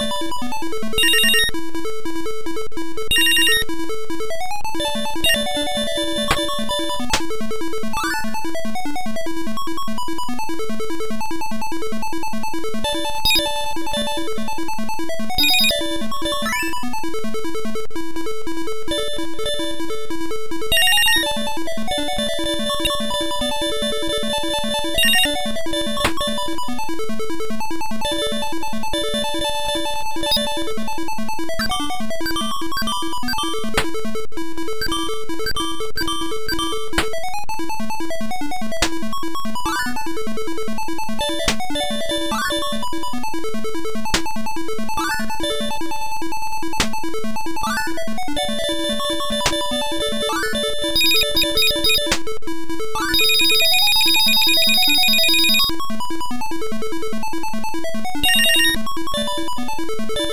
Thank you. You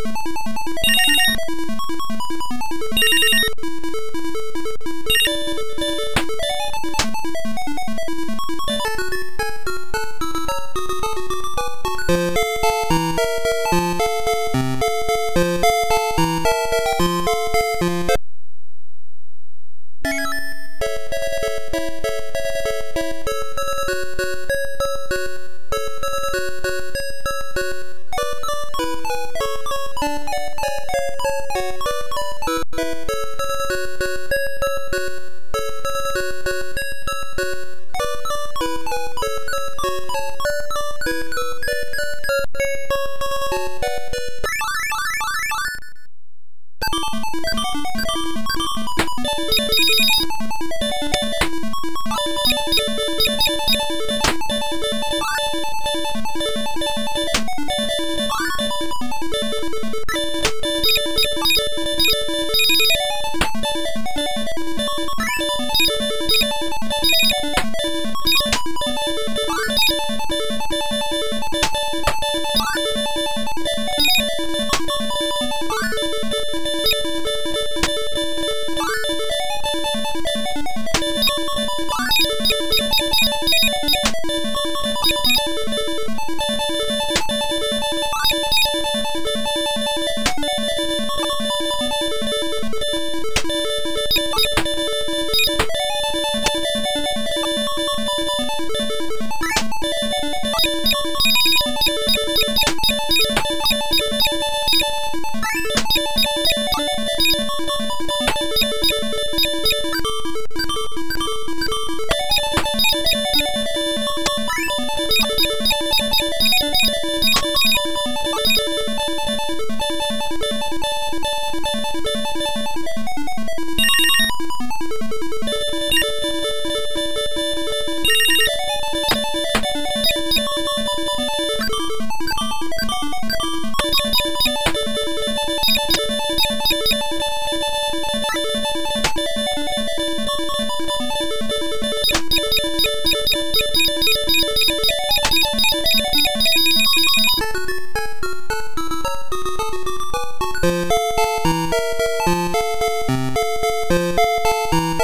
you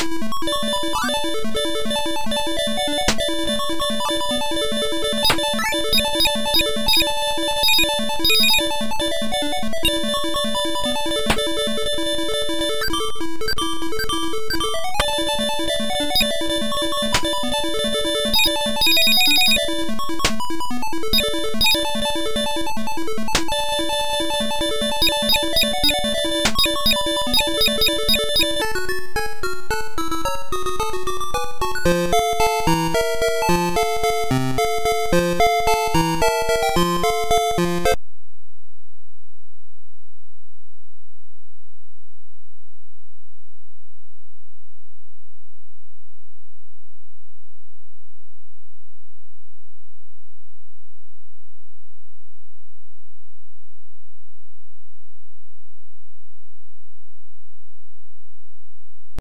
you